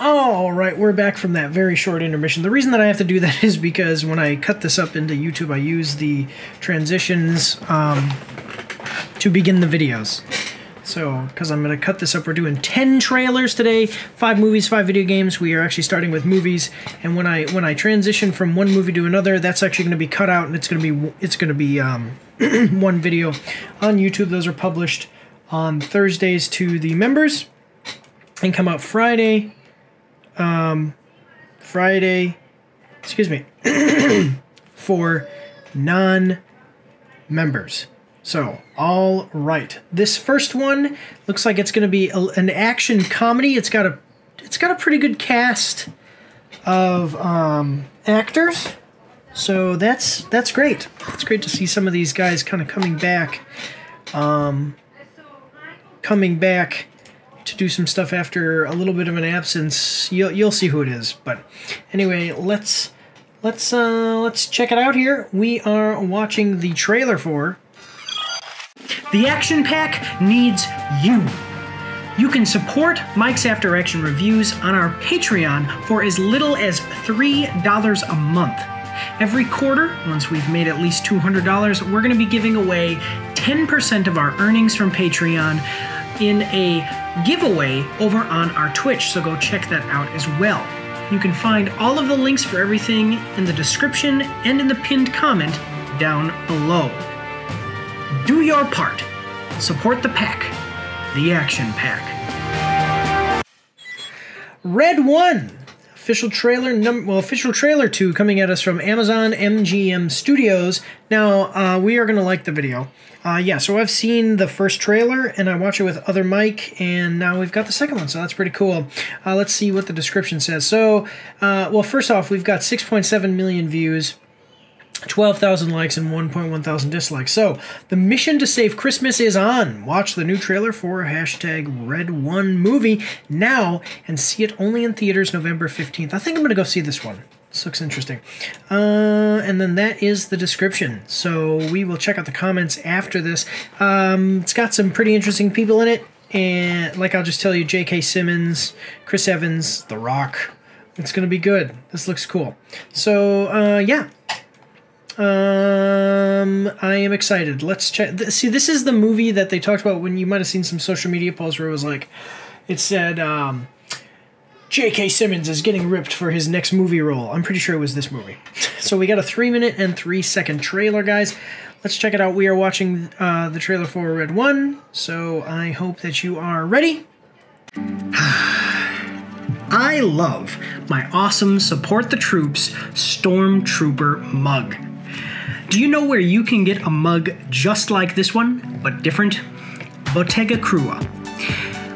All right, we're back from that very short intermission. The reason that I have to do that is because when I cut this up into YouTube, I use the transitions um, to begin the videos. So, because I'm going to cut this up, we're doing 10 trailers today, five movies, five video games. We are actually starting with movies, and when I when I transition from one movie to another, that's actually going to be cut out, and it's going to be it's going to be um, one video on YouTube. Those are published on Thursdays to the members, and come out Friday. Um, Friday, excuse me, for non-members. So, all right. This first one looks like it's going to be a, an action comedy. It's got a it's got a pretty good cast of um, actors. So that's that's great. It's great to see some of these guys kind of coming back, um, coming back do some stuff after a little bit of an absence. You'll you'll see who it is. But anyway, let's let's uh, let's check it out here. We are watching the trailer for the Action Pack needs you. You can support Mike's After Action reviews on our Patreon for as little as $3 a month. Every quarter, once we've made at least $200, we're going to be giving away 10% of our earnings from Patreon in a giveaway over on our Twitch, so go check that out as well. You can find all of the links for everything in the description and in the pinned comment down below. Do your part. Support the pack. The Action Pack. Red 1. Official trailer num- well, official trailer 2 coming at us from Amazon MGM Studios. Now, uh, we are going to like the video. Uh, yeah, so I've seen the first trailer and I watch it with other Mike, and now we've got the second one, so that's pretty cool. Uh, let's see what the description says. So, uh, well, first off, we've got 6.7 million views. 12,000 likes and 1.1 thousand dislikes. So, the mission to save Christmas is on. Watch the new trailer for hashtag Red1 movie now and see it only in theaters November 15th. I think I'm going to go see this one. This looks interesting. Uh, and then that is the description. So, we will check out the comments after this. Um, it's got some pretty interesting people in it. And, like I'll just tell you, J.K. Simmons, Chris Evans, The Rock. It's going to be good. This looks cool. So, uh, yeah. Um, I am excited. Let's check. See, this is the movie that they talked about when you might have seen some social media posts where it was like, it said, um, J.K. Simmons is getting ripped for his next movie role. I'm pretty sure it was this movie. so we got a three minute and three second trailer, guys. Let's check it out. We are watching uh, the trailer for Red 1, so I hope that you are ready. I love my awesome Support the Troops Stormtrooper mug. Do you know where you can get a mug just like this one, but different? Bottega Krua.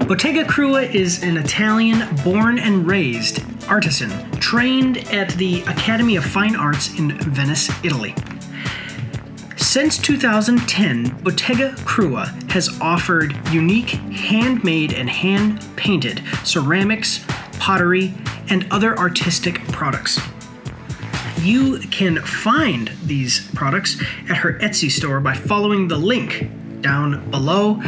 Bottega Krua is an Italian born and raised artisan trained at the Academy of Fine Arts in Venice, Italy. Since 2010, Bottega Krua has offered unique handmade and hand painted ceramics, pottery, and other artistic products. You can find these products at her Etsy store by following the link down below.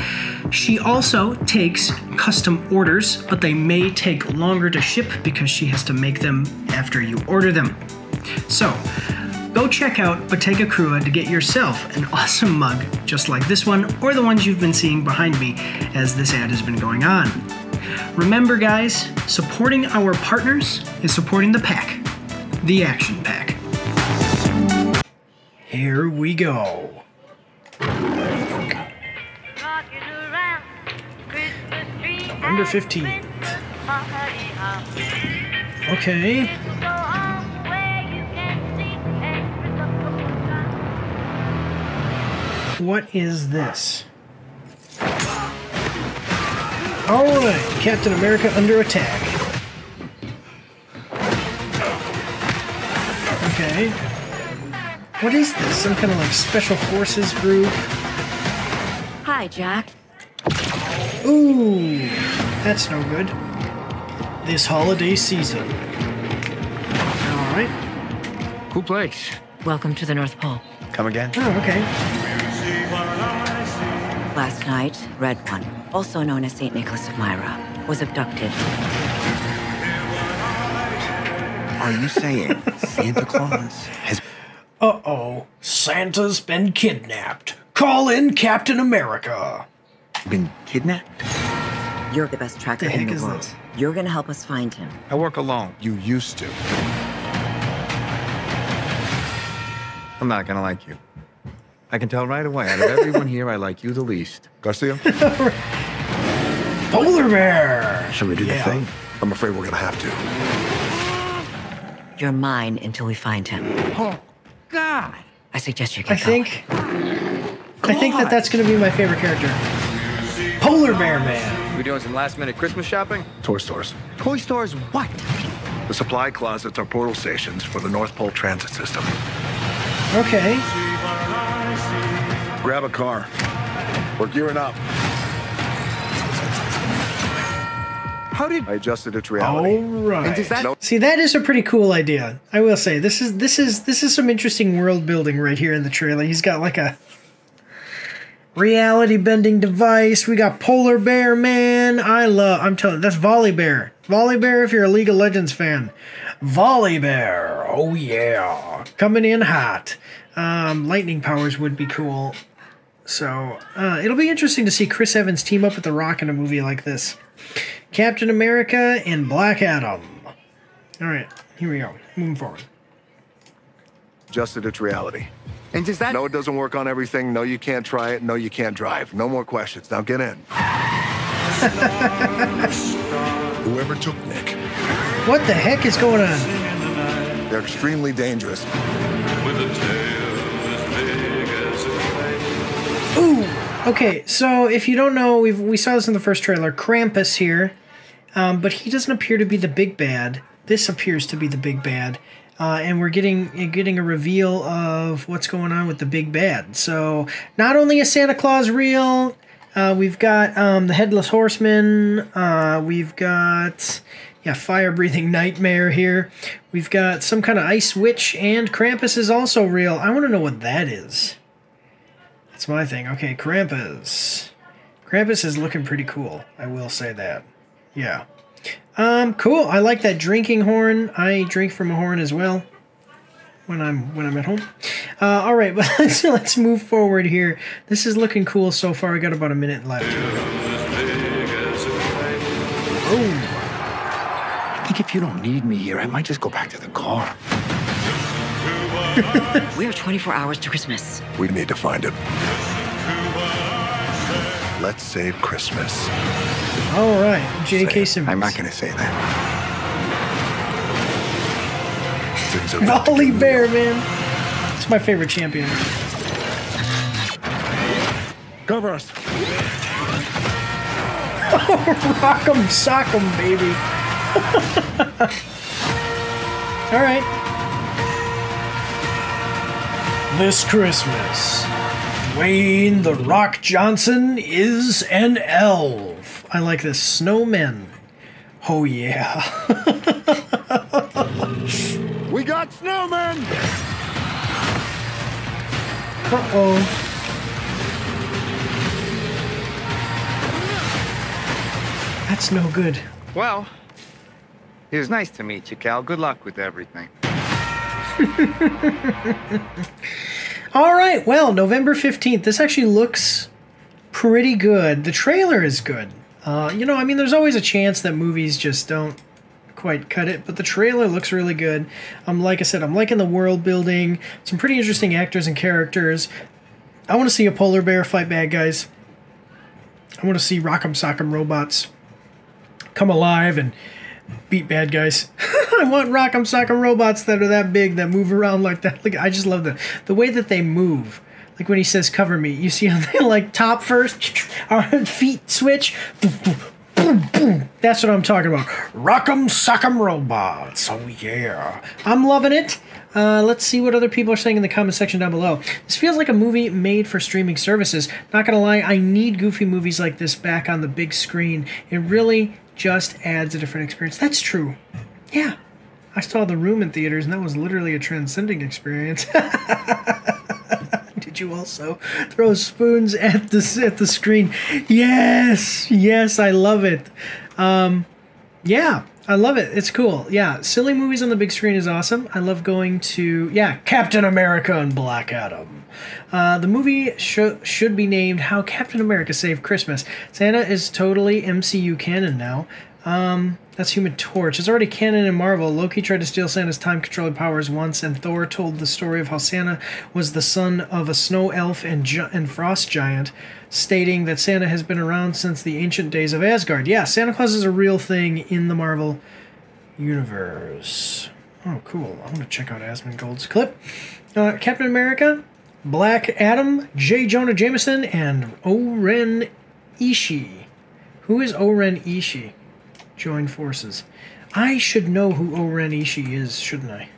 She also takes custom orders, but they may take longer to ship because she has to make them after you order them. So, go check out Bottega Krua to get yourself an awesome mug just like this one or the ones you've been seeing behind me as this ad has been going on. Remember, guys, supporting our partners is supporting the pack, the Action Pack. Here we go. Under 15. Okay. What is this? Alright, Captain America under attack. Okay. What is this? Some kind of like special forces group? Hi, Jack. Ooh, that's no good. This holiday season. Alright. Cool place. Welcome to the North Pole. Come again? Oh, okay. Last night, Red One, also known as St. Nicholas of Myra, was abducted. Are you saying Santa Claus has Uh oh, Santa's been kidnapped. Call in Captain America. been kidnapped? You're the best tracker The in the world. this? You're gonna help us find him. I work alone. You used to. I'm not gonna like you. I can tell right away. Out of everyone here, I like you the least. Garcia, Polar bear. should we do Yeah. the thing? I'm afraid we're gonna have to. You're mine until we find him. Oh, God. I suggest you get I think. I think that that's going to be my favorite character. Polar bear man. We doing some last minute Christmas shopping? Toy stores. Toy stores, what? The supply closets are portal stations for the North Pole Transit System. Okay. Grab a car. We're gearing up. How did I adjusted it to reality. right. And that- See, that is a pretty cool idea. I will say this is this is this is some interesting world building right here in the trailer. He's got like a reality bending device. We got Polar Bear Man. I love. I'm telling. That's Volibear. Volley Bear. If you're a League of Legends fan, Volibear. Oh yeah, coming in hot. Um, lightning powers would be cool. So uh, it'll be interesting to see Chris Evans team up with The Rock in a movie like this. Captain America and Black Adam. All right, here we go. Moving forward. Adjusted its reality. And does that No, it doesn't work on everything. No, you can't try it. No, you can't drive. No more questions. Now get in. Whoever took Nick, What the heck is going on? they're extremely dangerous. Ooh. Okay, so if you don't know, we we saw this in the first trailer. Krampus here, um, but he doesn't appear to be the big bad. This appears to be the big bad, uh, and we're getting getting a reveal of what's going on with the big bad. So not only is Santa Claus real, uh, we've got um, the headless horseman. Uh, we've got yeah, fire breathing nightmare here. We've got some kind of ice witch, and Krampus is also real. I want to know what that is. That's my thing. Okay, Krampus. Krampus is looking pretty cool. I will say that. Yeah. Um, cool. I like that drinking horn. I drink from a horn as well when I'm when I'm at home. Uh, all right, but let's let's move forward here. This is looking cool so far. I got about a minute left. Boom. I think if you don't need me here, I might just go back to the car. We're 24 hours to Christmas. We need to find him. Let's save Christmas. All right, J.K. Simmons. I'm not gonna say that. Things are about to Volley get Bear, real. man. It's my favorite champion. Cover us. Oh, Rock'em sock'em, baby. All right. This Christmas, Dwayne the Rock Johnson is an elf. I like this. Snowmen. Oh yeah. We got snowmen. Uh oh. That's no good. Well, it was nice to meet you, Cal. Good luck with everything. All right, well, November 15th. This actually looks pretty good. The trailer is good. Uh, you know, I mean, there's always a chance that movies just don't quite cut it, but the trailer looks really good. Um, like I said, I'm liking the world building, some pretty interesting actors and characters. I want to see a polar bear fight bad guys. I want to see Rock'em Sock'em robots come alive and beat bad guys. I want Rock'em Sock'em robots that are that big that move around like that. Like I just love the the way that they move. Like when he says "cover me," you see how they like top first, or feet switch. Boom, boom. That's what I'm talking about. Rock'em Sock'em robots. Oh yeah, I'm loving it. Uh, let's see what other people are saying in the comment section down below. This feels like a movie made for streaming services. Not gonna lie, I need goofy movies like this back on the big screen. It really just adds a different experience. That's true. Yeah, I saw The Room in theaters, and that was literally a transcending experience. Did you also throw spoons at the at the screen? Yes, yes, I love it. Um, yeah, I love it. It's cool. Yeah, silly movies on the big screen is awesome. I love going to yeah, Captain America and Black Adam. Uh, the movie sh- should be named How Captain America Saved Christmas. Santa is totally MCU canon now. Um, that's Human Torch. It's already canon in Marvel. Loki tried to steal Santa's time controlling powers once, and Thor told the story of how Santa was the son of a snow elf and, gi- and frost giant, stating that Santa has been around since the ancient days of Asgard. Yeah, Santa Claus is a real thing in the Marvel universe. Oh, cool. I want to check out Asmongold's clip. Uh, Captain America, Black Adam, J. Jonah Jameson, and O-Ren Ishii. Who is O-Ren Ishii? Join forces. I should know who O-Ren Ishii is, shouldn't I?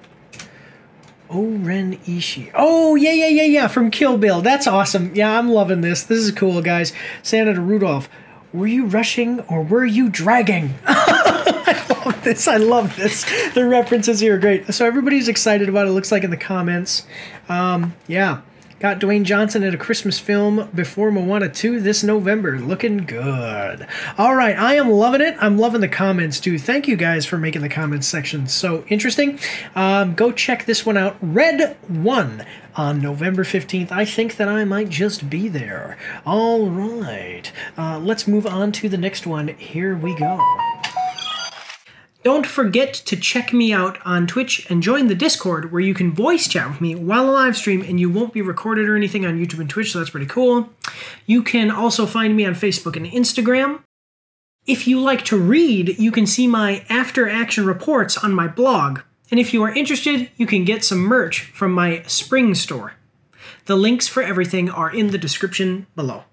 O-Ren Ishii. Oh, yeah, yeah, yeah, yeah, from Kill Bill. That's awesome. Yeah, I'm loving this. This is cool, guys. Santa to Rudolph. Were you rushing or were you dragging? I love this. I love this. The references here are great. So everybody's excited about it. Looks like in the comments. Um, yeah. Got Dwayne Johnson in a Christmas film before Moana 2 this November. Looking good. All right, I am loving it. I'm loving the comments too. Thank you guys for making the comments section so interesting. Um, go check this one out. Red 1 on November 15th. I think that I might just be there. All right, uh, let's move on to the next one. Here we go. Don't forget to check me out on Twitch and join the Discord where you can voice chat with me while I live stream and you won't be recorded or anything on YouTube and Twitch, so that's pretty cool. You can also find me on Facebook and Instagram. If you like to read, you can see my after action reports on my blog. And if you are interested, you can get some merch from my spring store. The links for everything are in the description below.